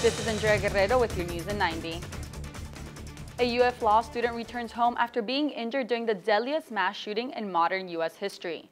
This is Andrea Guerrero with your News in 90. A UF law student returns home after being injured during the deadliest mass shooting in modern U.S. history.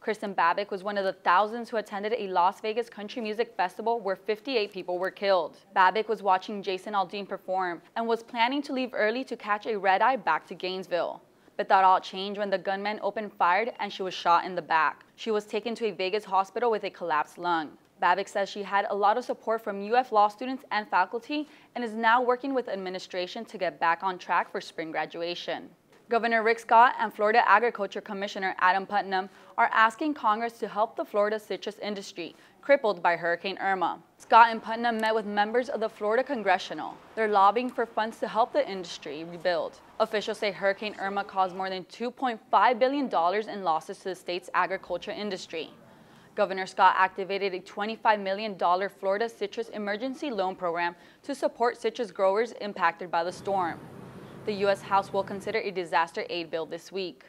Kristen Babic was one of the thousands who attended a Las Vegas country music festival where 58 people were killed. Babic was watching Jason Aldean perform and was planning to leave early to catch a red eye back to Gainesville. But that all changed when the gunman opened fire and she was shot in the back. She was taken to a Vegas hospital with a collapsed lung. Babic says she had a lot of support from UF law students and faculty and is now working with administration to get back on track for spring graduation. Governor Rick Scott and Florida Agriculture Commissioner Adam Putnam are asking Congress to help the Florida citrus industry, crippled by Hurricane Irma. Scott and Putnam met with members of the Florida Congressional. They're lobbying for funds to help the industry rebuild. Officials say Hurricane Irma caused more than $2.5 billion in losses to the state's agriculture industry. Governor Scott activated a $25 million Florida Citrus Emergency Loan Program to support citrus growers impacted by the storm. The U.S. House will consider a disaster aid bill this week.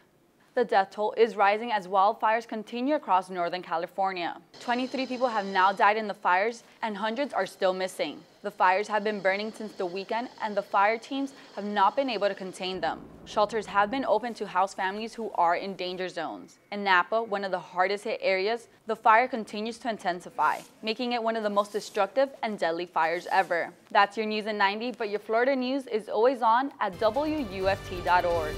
The death toll is rising as wildfires continue across Northern California. 23 people have now died in the fires and hundreds are still missing. The fires have been burning since the weekend and the fire teams have not been able to contain them. Shelters have been opened to house families who are in danger zones. In Napa, one of the hardest hit areas, the fire continues to intensify, making it one of the most destructive and deadly fires ever. That's your news in 90, but your Florida news is always on at WUFT.org.